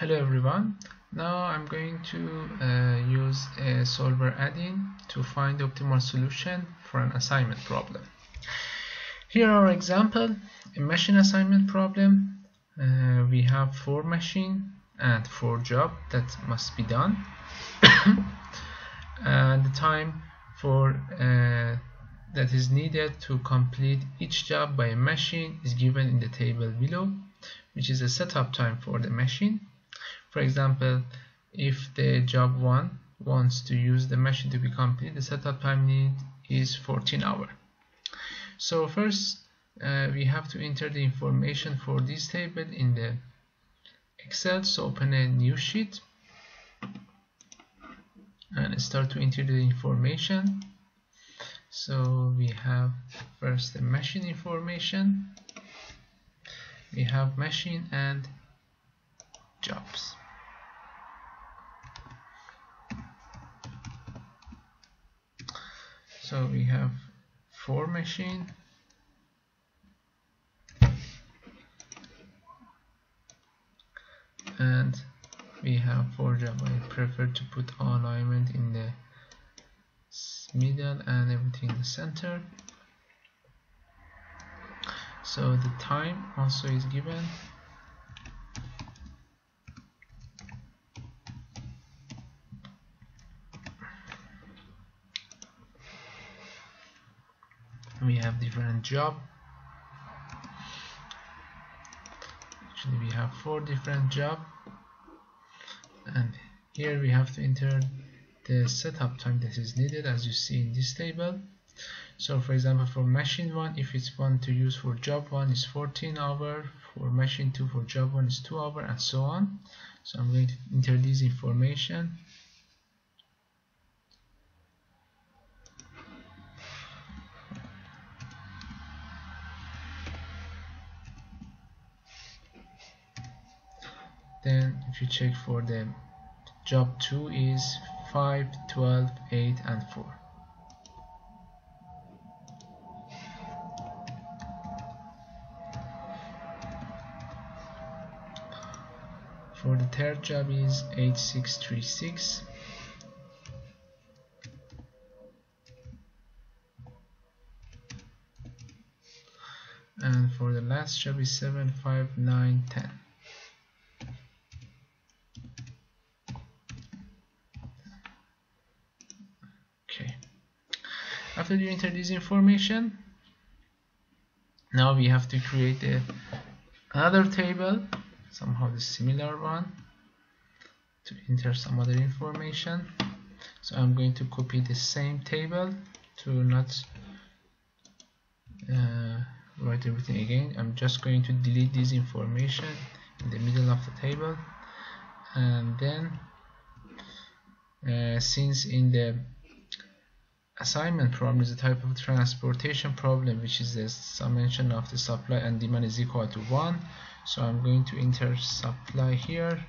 Hello everyone. Now I'm going to uh, use a solver add-in to find the optimal solution for an assignment problem. Here are example, a machine assignment problem. Uh, we have four machine and four job that must be done. and the time for uh, that is needed to complete each job by a machine is given in the table below, which is a setup time for the machine for example, if the job 1 wants to use the machine to be complete, the setup time need is 14 hour. So first uh, we have to enter the information for this table in the Excel. So open a new sheet and start to enter the information. So we have first the machine information. We have machine and jobs. So we have four machine and we have four job. I prefer to put all alignment in the middle and everything in the center. So the time also is given we have different job. Actually we have four different job. And here we have to enter the setup time that is needed as you see in this table. So for example for machine 1 if it's one to use for job 1 is 14 hour. For machine 2 for job 1 is 2 hour and so on. So I'm going to enter this information then if you check for the job 2 is 5 12 8 and 4 for the third job is 8636 and for the last job is 75910 after you enter this information now we have to create a, another table somehow the similar one to enter some other information. So I'm going to copy the same table to not uh, write everything again. I'm just going to delete this information in the middle of the table. And then uh, since in the assignment problem is a type of transportation problem which is the summation of the supply and demand is equal to 1 so I'm going to enter supply here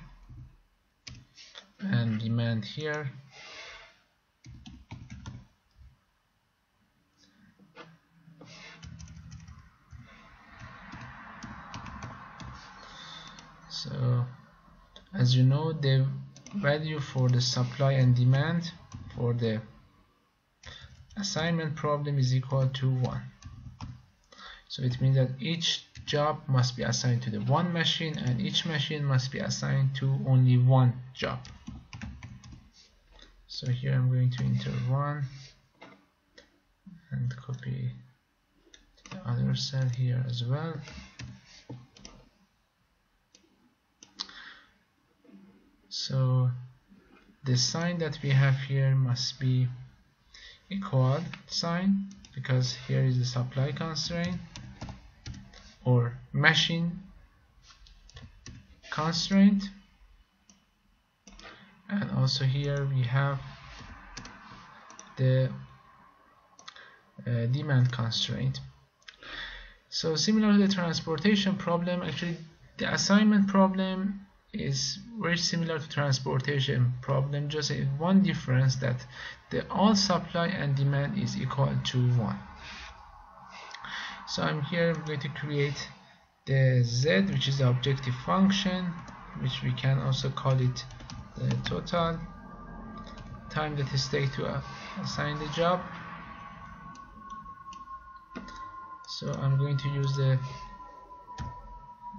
and demand here. So as you know the value for the supply and demand for the assignment problem is equal to 1 so it means that each job must be assigned to the one machine and each machine must be assigned to only one job. So here I'm going to enter 1 and copy the other cell here as well. So the sign that we have here must be equal sign because here is the supply constraint or machine constraint. And also here we have the uh, demand constraint. So similar to the transportation problem actually the assignment problem is very similar to transportation problem just one difference that the all supply and demand is equal to 1 so I'm here I'm going to create the z which is the objective function which we can also call it the total time that is take to assign the job. So I'm going to use the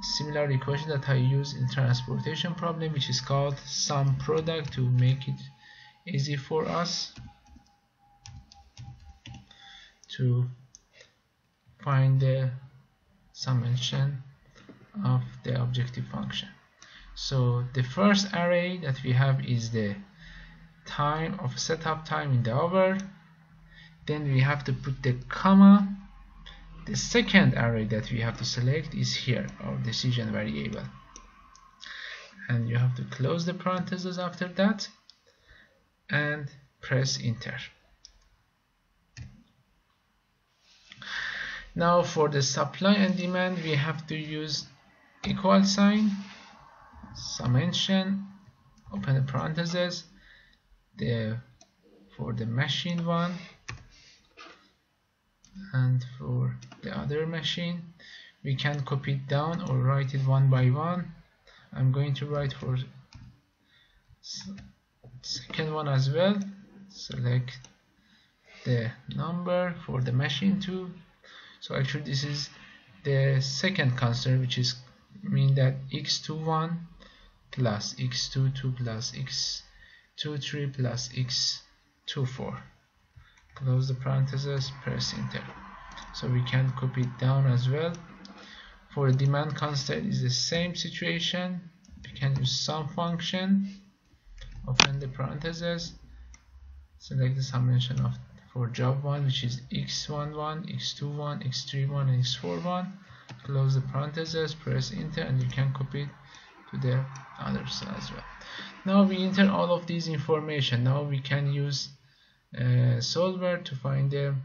similar equation that I use in transportation problem which is called sum product to make it easy for us to find the summation of the objective function. So the first array that we have is the time of setup time in the hour then we have to put the comma the second array that we have to select is here our decision variable. And you have to close the parentheses after that and press enter. Now for the supply and demand we have to use equal sign summation open the parentheses the for the machine one and for the other machine. We can copy it down or write it one by one. I'm going to write for second one as well. Select the number for the machine 2 so actually this is the second constraint which is mean that x21 plus x22 plus x23 plus x24 close the parentheses press enter so we can copy it down as well. For the demand constant is the same situation. We can use sum function. Open the parentheses. Select the summation of for job 1 which is x11 x21 x31 and x41 close the parentheses press enter and you can copy it to the others as well. Now we enter all of these information. Now we can use uh, solver to find the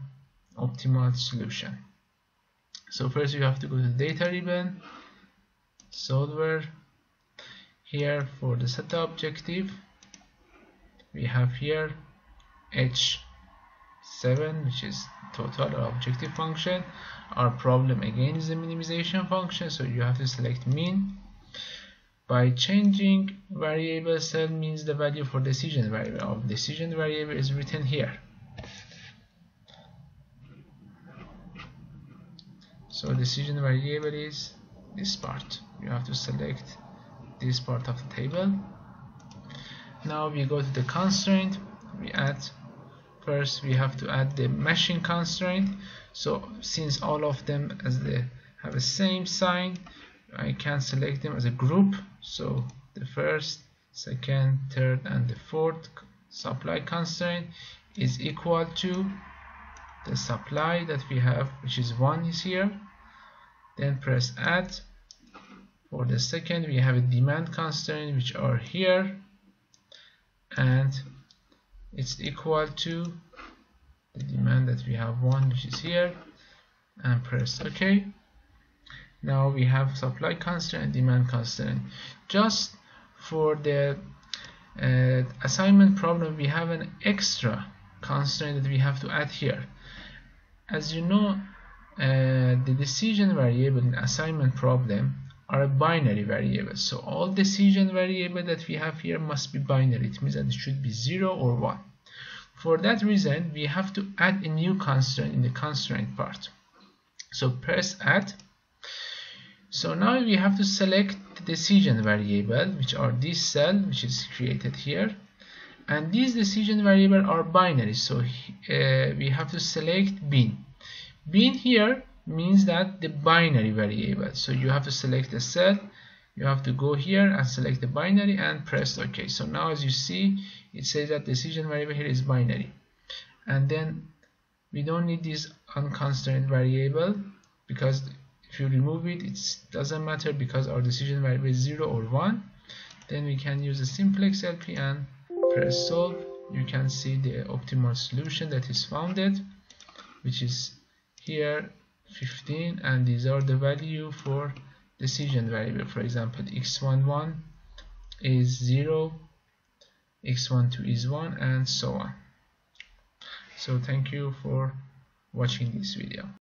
optimal solution. So first you have to go to data ribbon solver here for the set objective. We have here h7 which is total or objective function. Our problem again is the minimization function so you have to select min. By changing variable cell means the value for decision variable of decision variable is written here. So decision variable is this part. You have to select this part of the table. Now we go to the constraint. We add first we have to add the machine constraint. So since all of them as they have the same sign, I can select them as a group so the first second third and the fourth supply constraint is equal to the supply that we have which is 1 is here then press add. For the second we have a demand constraint which are here. And it's equal to the demand that we have one which is here. And press ok. Now we have supply constraint and demand constraint. Just for the uh, assignment problem we have an extra constraint that we have to add here. As you know uh, the decision variable in assignment problem are a binary variable so all decision variable that we have here must be binary. It means that it should be 0 or 1 for that reason we have to add a new constraint in the constraint part. So press add. So now we have to select the decision variable which are this cell which is created here. And these decision variable are binary. So uh, we have to select bin bin here means that the binary variable. So you have to select the cell you have to go here and select the binary and press ok so now as you see it says that decision variable here is binary. And then we don't need this unconstrained variable because if you remove it it doesn't matter because our decision variable is 0 or 1 then we can use a simplex LP and press solve. You can see the optimal solution that is founded which is here 15 and these are the value for decision variable. For example x11 is 0 x12 is 1 and so on. So thank you for watching this video